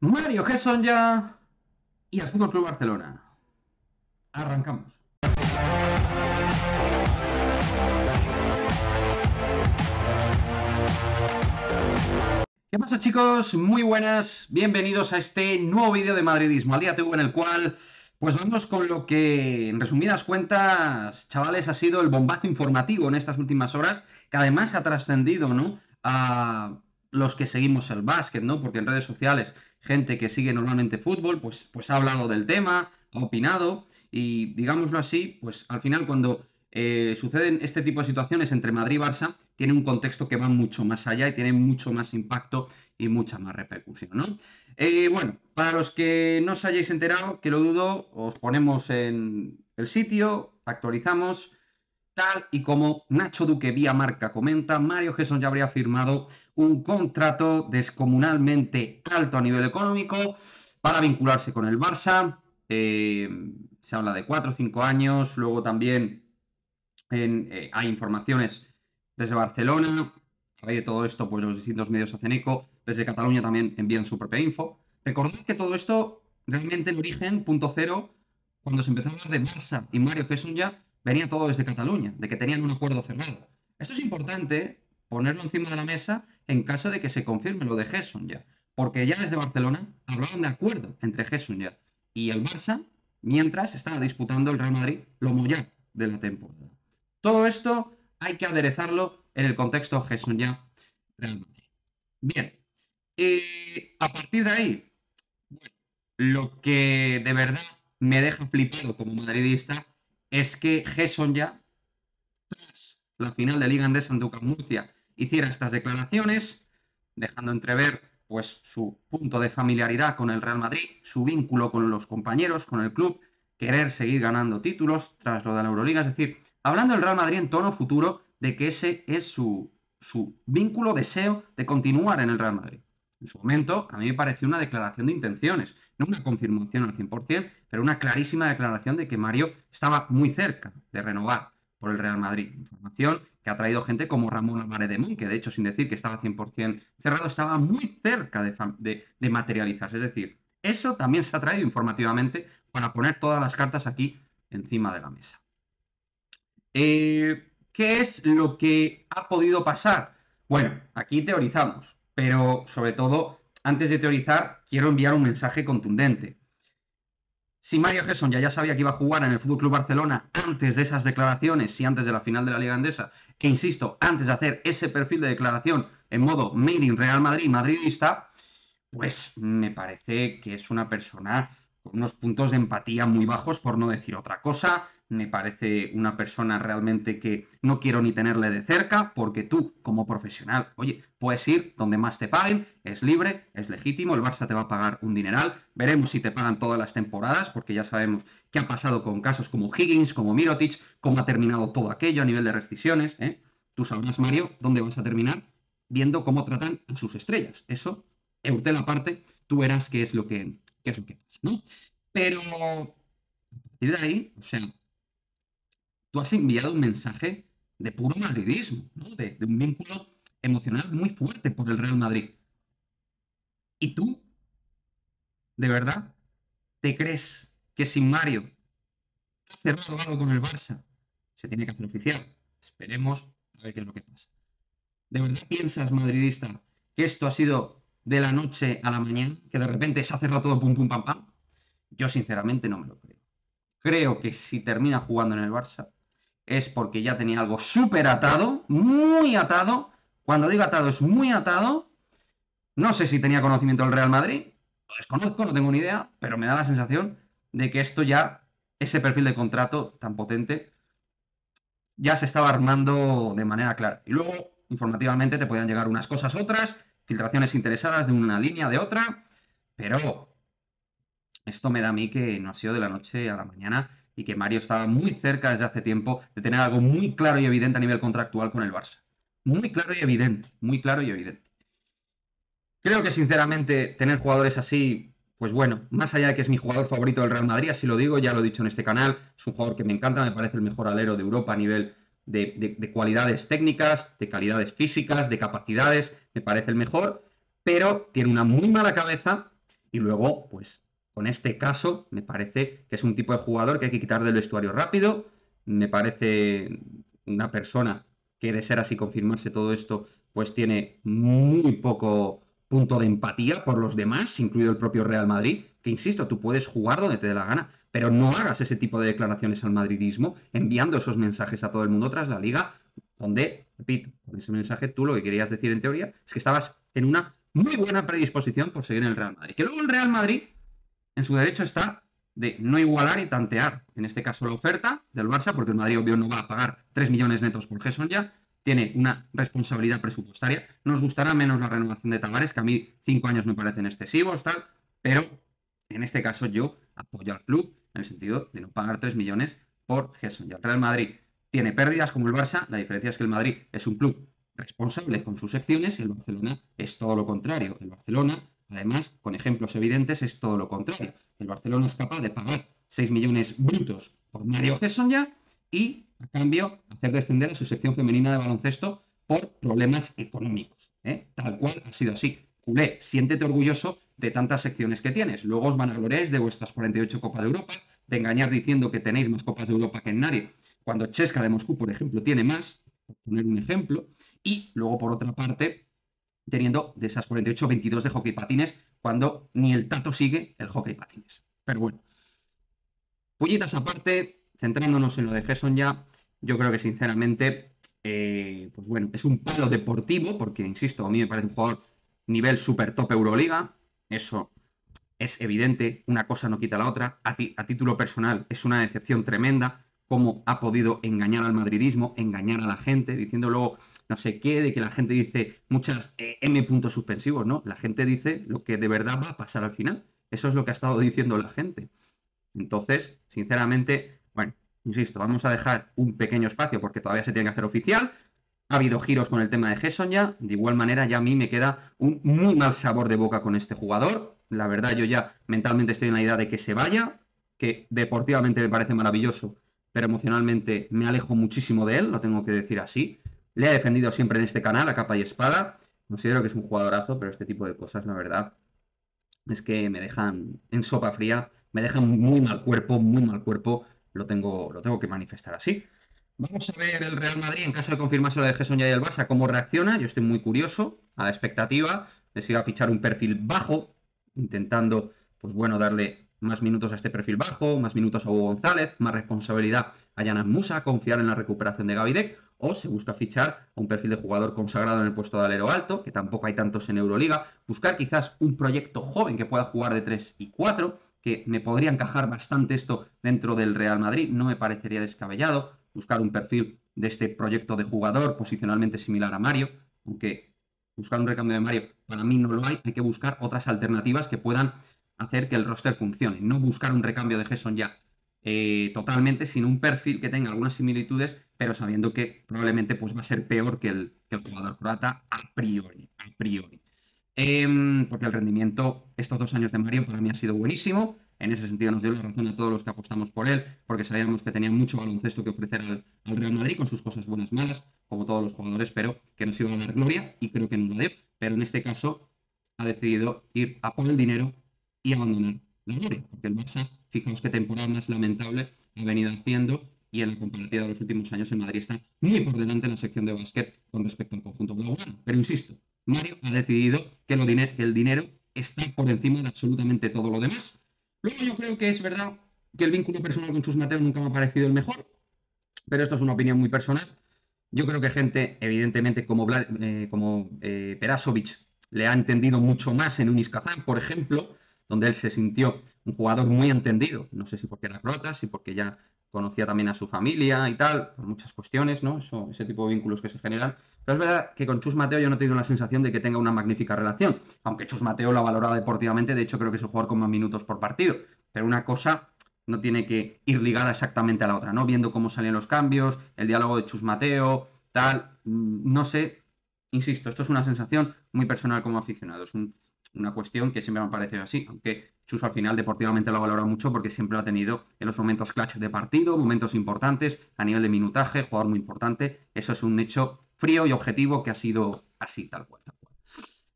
Mario Gesson ya y el Fútbol Club Barcelona. Arrancamos. ¿Qué pasa chicos? Muy buenas, bienvenidos a este nuevo vídeo de Madridismo, al día TV en el cual pues vamos con lo que en resumidas cuentas, chavales, ha sido el bombazo informativo en estas últimas horas, que además ha trascendido, ¿no? A los que seguimos el básquet, ¿no? Porque en redes sociales, gente que sigue normalmente fútbol, pues, pues ha hablado del tema, ha opinado, y digámoslo así, pues al final cuando eh, suceden este tipo de situaciones entre Madrid y Barça, tiene un contexto que va mucho más allá y tiene mucho más impacto y mucha más repercusión, ¿no? Eh, bueno, para los que no os hayáis enterado, que lo dudo, os ponemos en el sitio, actualizamos, y como Nacho Duque vía marca comenta, Mario Gesson ya habría firmado un contrato descomunalmente alto a nivel económico para vincularse con el Barça. Eh, se habla de 4 o 5 años, luego también eh, hay informaciones desde Barcelona, hay de todo esto, pues los distintos medios hacen eco, desde Cataluña también envían su propia info. Recordad que todo esto, realmente el origen, punto cero, cuando se empezó a hablar de Barça y Mario Gesson ya, venía todo desde Cataluña, de que tenían un acuerdo cerrado. Esto es importante ponerlo encima de la mesa en caso de que se confirme lo de Gesson ya, porque ya desde Barcelona hablaban de acuerdo entre Gesson ya y el Barça, mientras estaba disputando el Real Madrid lo ya de la temporada. Todo esto hay que aderezarlo en el contexto Gesson ya Real Madrid. Bien, eh, a partir de ahí, lo que de verdad me deja flipado como madridista es que Gesson ya, tras la final de Liga Andesa en Murcia, hiciera estas declaraciones, dejando entrever pues su punto de familiaridad con el Real Madrid, su vínculo con los compañeros, con el club, querer seguir ganando títulos tras lo de la Euroliga, es decir, hablando del Real Madrid en tono futuro de que ese es su, su vínculo, deseo de continuar en el Real Madrid. En su momento, a mí me pareció una declaración de intenciones, no una confirmación al 100%, pero una clarísima declaración de que Mario estaba muy cerca de renovar por el Real Madrid. Información que ha traído gente como Ramón Álvarez de Mon, que de hecho, sin decir que estaba 100% cerrado, estaba muy cerca de, materializarse. Es decir, eso también se ha traído informativamente para poner todas las cartas aquí encima de la mesa. Eh, ¿Qué es lo que ha podido pasar? Bueno, aquí teorizamos pero sobre todo, antes de teorizar, quiero enviar un mensaje contundente. Si Mario Gesson ya, ya sabía que iba a jugar en el FC Barcelona antes de esas declaraciones y antes de la final de la Liga Andesa, que insisto, antes de hacer ese perfil de declaración en modo Made in Real Madrid, madridista, pues me parece que es una persona con unos puntos de empatía muy bajos, por no decir otra cosa, me parece una persona realmente que no quiero ni tenerle de cerca, porque tú, como profesional, oye, puedes ir donde más te paguen, es libre, es legítimo, el Barça te va a pagar un dineral, veremos si te pagan todas las temporadas, porque ya sabemos qué ha pasado con casos como Higgins, como Mirotic, cómo ha terminado todo aquello a nivel de rescisiones, ¿eh? Tú sabrás, Mario, dónde vas a terminar, viendo cómo tratan a sus estrellas. Eso, Eutel aparte, tú verás qué es lo que, qué es lo que pasa, ¿no? Pero a partir de ahí, o sea, has enviado un mensaje de puro madridismo, ¿no? de, un vínculo emocional muy fuerte por el Real Madrid. ¿Y tú? ¿De verdad? ¿Te crees que sin Mario cerrado algo con el Barça? Se tiene que hacer oficial. Esperemos a ver qué es lo que pasa. ¿De verdad piensas, madridista, que esto ha sido de la noche a la mañana? ¿Que de repente se ha cerrado todo pum pum pam pam? Yo sinceramente no me lo creo. Creo que si termina jugando en el Barça, es porque ya tenía algo súper atado, muy atado. Cuando digo atado es muy atado. No sé si tenía conocimiento del Real Madrid, lo desconozco, no tengo ni idea, pero me da la sensación de que esto ya, ese perfil de contrato tan potente, ya se estaba armando de manera clara. Y luego, informativamente, te podían llegar unas cosas otras, filtraciones interesadas de una línea, de otra, pero esto me da a mí que no ha sido de la noche a la mañana y que Mario estaba muy cerca desde hace tiempo de tener algo muy claro y evidente a nivel contractual con el Barça. Muy claro y evidente, muy claro y evidente. Creo que sinceramente tener jugadores así, pues bueno, más allá de que es mi jugador favorito del Real Madrid, así lo digo, ya lo he dicho en este canal, es un jugador que me encanta, me parece el mejor alero de Europa a nivel de, de cualidades técnicas, de calidades físicas, de capacidades, me parece el mejor, pero tiene una muy mala cabeza Y luego, pues, con este caso, me parece que es un tipo de jugador que hay que quitar del vestuario rápido. Me parece una persona que de ser así confirmarse todo esto, pues tiene muy poco punto de empatía por los demás, incluido el propio Real Madrid, que insisto, tú puedes jugar donde te dé la gana, pero no hagas ese tipo de declaraciones al madridismo, enviando esos mensajes a todo el mundo tras la liga, donde, repito, con ese mensaje tú lo que querías decir en teoría es que estabas en una muy buena predisposición por seguir en el Real Madrid. Que luego el Real Madrid, en su derecho está de no igualar y tantear, en este caso la oferta del Barça, porque el Madrid obvio no va a pagar 3 millones netos por Gesson ya, tiene una responsabilidad presupuestaria. Nos gustará menos la renovación de Tavares, que a mí 5 años me parecen excesivos, tal, pero en este caso yo apoyo al club en el sentido de no pagar 3 millones por Gesson. Ya el Real Madrid tiene pérdidas como el Barça, la diferencia es que el Madrid es un club responsable con sus secciones y el Barcelona es todo lo contrario. El Barcelona, además, con ejemplos evidentes, es todo lo contrario. El Barcelona es capaz de pagar 6 millones brutos por Mario Gesson ya y, a cambio, hacer descender a su sección femenina de baloncesto por problemas económicos. ¿eh? Tal cual ha sido así. Culé, siéntete orgulloso de tantas secciones que tienes. Luego os van a gloriar de vuestras 48 Copas de Europa, de engañar diciendo que tenéis más Copas de Europa que nadie, cuando Chesca de Moscú, por ejemplo, tiene más, por poner un ejemplo, y luego, por otra parte, teniendo de esas 48, 22 de hockey patines, cuando ni el tato sigue el hockey patines. Pero bueno, pullitas aparte, centrándonos en lo de Gerson ya, yo creo que sinceramente, eh, pues bueno, es un palo deportivo, porque insisto, a mí me parece un jugador nivel super top Euroliga, eso es evidente, una cosa no quita la otra, a, a título personal es una decepción tremenda, cómo ha podido engañar al madridismo, engañar a la gente, diciendo luego no sé qué, de que la gente dice muchas eh, M puntos suspensivos, ¿no? La gente dice lo que de verdad va a pasar al final. Eso es lo que ha estado diciendo la gente. Entonces, sinceramente, bueno, insisto, vamos a dejar un pequeño espacio porque todavía se tiene que hacer oficial. Ha habido giros con el tema de Gesson ya. De igual manera, ya a mí me queda un muy mal sabor de boca con este jugador. La verdad, yo ya mentalmente estoy en la idea de que se vaya, que deportivamente me parece maravilloso, pero emocionalmente me alejo muchísimo de él, lo tengo que decir así. Le he defendido siempre en este canal a capa y espada. Considero que es un jugadorazo, pero este tipo de cosas, la verdad, es que me dejan en sopa fría, me dejan muy mal cuerpo, muy mal cuerpo. Lo tengo, lo tengo que manifestar así. Vamos a ver el Real Madrid, en caso de confirmarse lo de Gerson y el Barça, cómo reacciona. Yo estoy muy curioso, a la expectativa. Les iba a fichar un perfil bajo, intentando, pues bueno, darle más minutos a este perfil bajo, más minutos a Hugo González, más responsabilidad a Yanan Musa, confiar en la recuperación de Gavidec, o se busca fichar a un perfil de jugador consagrado en el puesto de alero alto, que tampoco hay tantos en Euroliga, buscar quizás un proyecto joven que pueda jugar de 3 y 4, que me podría encajar bastante esto dentro del Real Madrid, no me parecería descabellado, buscar un perfil de este proyecto de jugador posicionalmente similar a Mario, aunque buscar un recambio de Mario para mí no lo hay, hay que buscar otras alternativas que puedan hacer que el roster funcione, no buscar un recambio de Gerson ya eh, totalmente, sino un perfil que tenga algunas similitudes, pero sabiendo que probablemente pues, va a ser peor que el, jugador croata a priori. A priori. Em, porque el rendimiento estos dos años de Mario para mí ha sido buenísimo. En ese sentido nos dio la razón a todos los que apostamos por él, porque sabíamos que tenía mucho baloncesto que ofrecer al, al Real Madrid con sus cosas buenas malas, como todos los jugadores, pero que nos iba a dar gloria y creo que no la dio. Pero en este caso ha decidido ir a por el dinero y abandonar la gloria, porque el Barça, fijaos qué temporada más lamentable ha venido haciendo y en la comparativa de los últimos años en Madrid está muy por delante en la sección de básquet con respecto al conjunto blaugrana. Pero insisto, Mario ha decidido que, lo el dinero está por encima de absolutamente todo lo demás. Luego yo creo que es verdad que el vínculo personal con sus Mateo nunca me ha parecido el mejor, pero esto es una opinión muy personal. Yo creo que gente, evidentemente, como, eh, como eh, Perasovic, le ha entendido mucho más en Unis Kazan, por ejemplo, donde él se sintió un jugador muy entendido. No sé si porque era crota, si porque ya conocía también a su familia y tal, por muchas cuestiones, ¿no? Eso, ese tipo de vínculos que se generan. Pero es verdad que con Chus Mateo yo no he tenido la sensación de que tenga una magnífica relación, aunque Chus Mateo lo ha valorado deportivamente, de hecho creo que es el jugador con más minutos por partido. Pero una cosa no tiene que ir ligada exactamente a la otra, ¿no? Viendo cómo salen los cambios, el diálogo de Chus Mateo, tal, mm, no sé, insisto, esto es una sensación muy personal como aficionado, es un, una cuestión que siempre me ha parecido así, aunque Chus al final deportivamente lo ha valorado mucho porque siempre lo ha tenido en los momentos clutch de partido, momentos importantes, a nivel de minutaje, jugador muy importante. Eso es un hecho frío y objetivo que ha sido así, tal cual. Tal cual.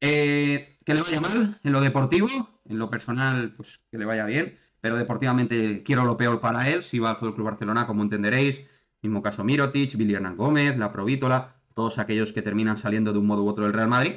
Eh, que le vaya mal en lo deportivo, En lo personal, pues que le vaya bien, pero deportivamente quiero lo peor para él. Si va al Club Barcelona, como entenderéis, mismo caso Mirotic, Billy Gómez, La Provítola, todos aquellos que terminan saliendo de un modo u otro del Real Madrid.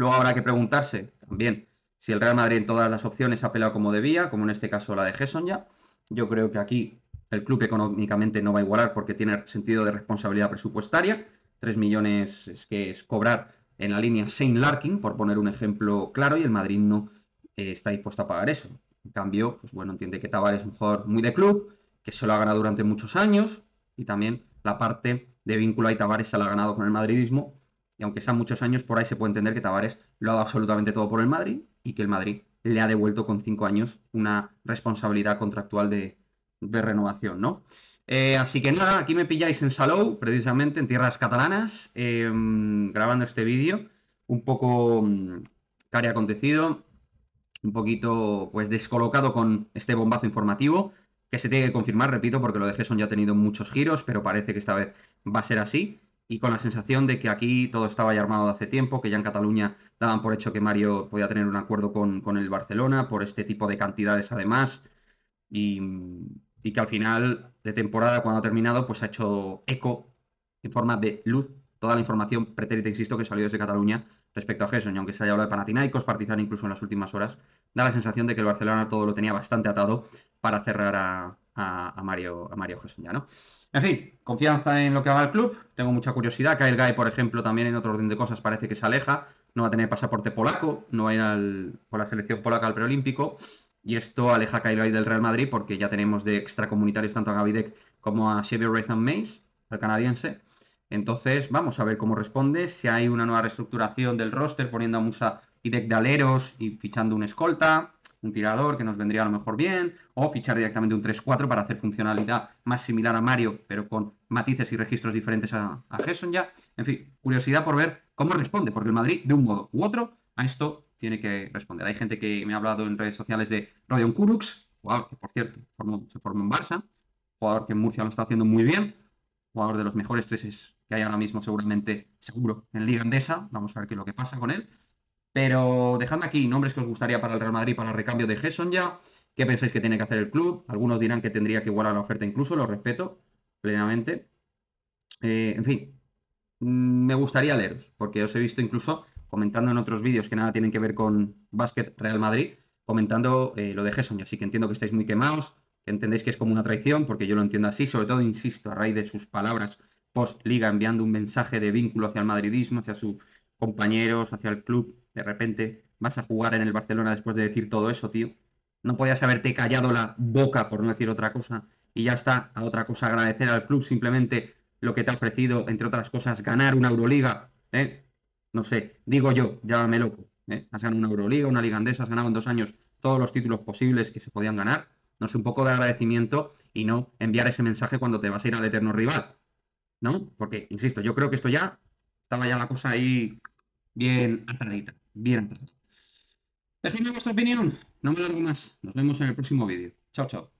Luego habrá que preguntarse también si el Real Madrid en todas las opciones ha peleado como debía, como en este caso la de Gesson ya. Yo creo que aquí el club económicamente no va a igualar porque tiene sentido de responsabilidad presupuestaria. 3 millones es que es cobrar en la línea Saint Larkin, por poner un ejemplo claro, y el Madrid no eh, está dispuesto a pagar eso. En cambio, pues bueno, entiende que Tavares es un jugador muy de club, que se lo ha ganado durante muchos años, y también la parte de vínculo a Tavares se la ha ganado con el madridismo, y aunque sean muchos años, por ahí se puede entender que Tavares lo ha dado absolutamente todo por el Madrid, y que el Madrid le ha devuelto con cinco años una responsabilidad contractual de, renovación, ¿no? Eh, así que nada, aquí me pilláis en Salou, precisamente en tierras catalanas, em, grabando este vídeo, un poco mm, cari acontecido, un poquito pues descolocado con este bombazo informativo, que se tiene que confirmar, repito, porque lo de Gerson ya ha tenido muchos giros, pero parece que esta vez va a ser así, y con la sensación de que aquí todo estaba ya armado de hace tiempo, que ya en Cataluña daban por hecho que Mario podía tener un acuerdo con, con el Barcelona, por este tipo de cantidades además, y y que al final de temporada, cuando ha terminado, pues ha hecho eco en forma de luz toda la información pretérita, insisto, que salió desde Cataluña respecto a Gerson. Y aunque se haya hablado de Panathinaikos, Partizan incluso en las últimas horas, da la sensación de que el Barcelona todo lo tenía bastante atado para cerrar a, Mario, a Mario Gerson ya, ¿no? En fin, confianza en lo que haga el club. Tengo mucha curiosidad. Kyle Guy, por ejemplo, también en otro orden de cosas parece que se aleja. No va a tener pasaporte polaco, no va a ir al, la selección polaca al preolímpico. Y esto aleja a Kyle del Real Madrid porque ya tenemos de extracomunitarios tanto a Gavidec como a Xavier Raytham Mays, el canadiense. Entonces, vamos a ver cómo responde. Si hay una nueva reestructuración del roster, poniendo a Musa y Deck de aleros y fichando un escolta, un tirador que nos vendría a lo mejor bien, o fichar directamente un 3-4 para hacer funcionalidad más similar a Mario, pero con matices y registros diferentes a, a Gerson ya. En fin, curiosidad por ver cómo responde, porque el Madrid, de un modo u otro, a esto tiene que responder. Hay gente que me ha hablado en redes sociales de Rodion Kuruks, jugador que, por cierto, se formó en Barça, jugador que en Murcia lo está haciendo muy bien, jugador de los mejores treses que hay ahora mismo, seguramente, seguro, en Liga Andesa. Vamos a ver qué es lo que pasa con él. Pero dejadme aquí nombres que os gustaría para el Real Madrid para el recambio de Gesson ya. ¿Qué pensáis que tiene que hacer el club? Algunos dirán que tendría que igualar la oferta incluso, lo respeto plenamente. Eh, en fin, mm, me gustaría leeros, porque os he visto incluso comentando en otros vídeos que nada tienen que ver con básquet Real Madrid, comentando eh, lo de Gerson. Así que entiendo que estáis muy quemados, que entendéis que es como una traición, porque yo lo entiendo así, sobre todo, insisto, a raíz de sus palabras post-liga, enviando un mensaje de vínculo hacia el madridismo, hacia sus compañeros, hacia el club. De repente vas a jugar en el Barcelona después de decir todo eso, tío. No podías haberte callado la boca, por no decir otra cosa, y ya está, a otra cosa agradecer al club simplemente lo que te ha ofrecido, entre otras cosas, ganar una Euroliga, ¿eh? no sé, digo yo, llámame loco. ¿eh? Has ganado una Euroliga, una Liga Andesa, has ganado en dos años todos los títulos posibles que se podían ganar. No sé, un poco de agradecimiento y no enviar ese mensaje cuando te vas a ir al eterno rival. ¿No? Porque, insisto, yo creo que esto ya estaba ya la cosa ahí bien atadita, bien atada. Dejadme vuestra opinión. No me largo más. Nos vemos en el próximo vídeo. Chao, chao.